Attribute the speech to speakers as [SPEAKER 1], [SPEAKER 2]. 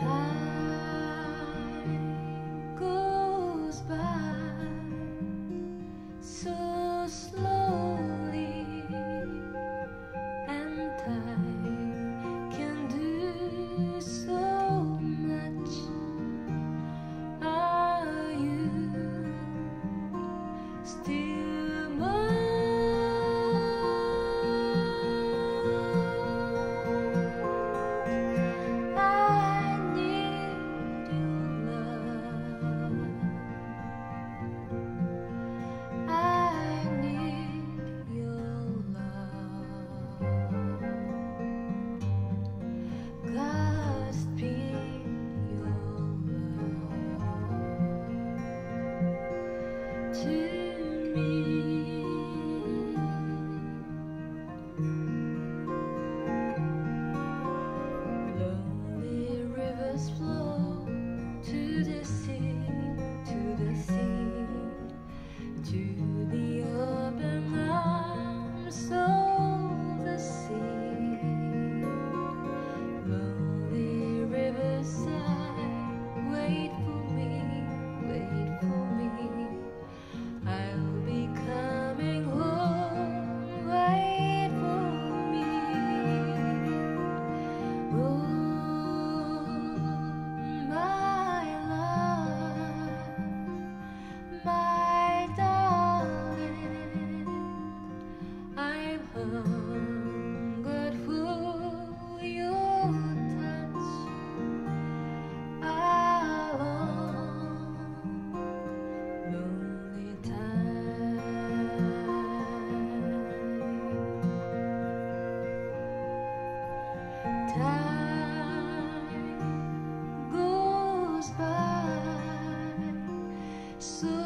[SPEAKER 1] time. Me. Time. Goes by so